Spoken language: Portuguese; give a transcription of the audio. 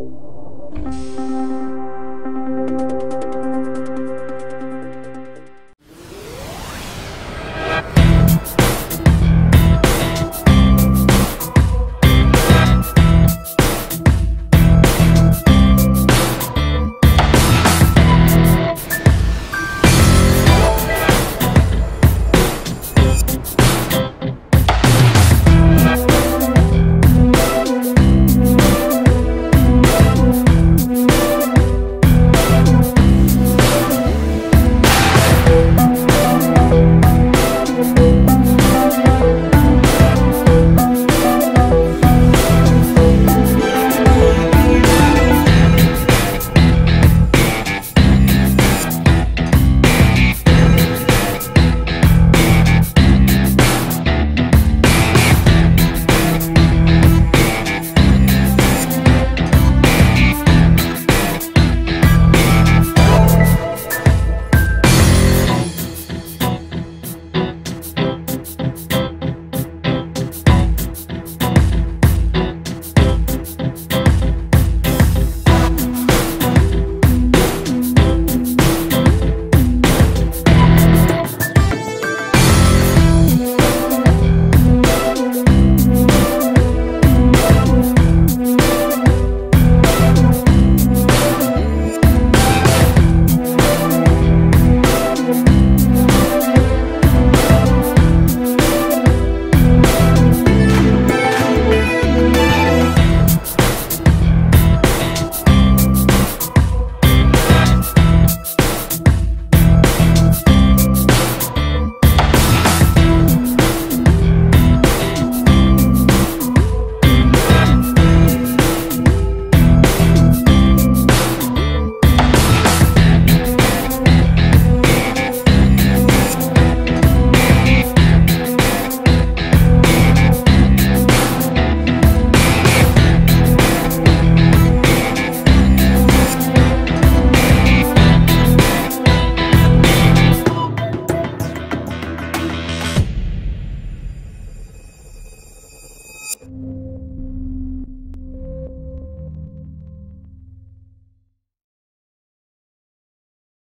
Música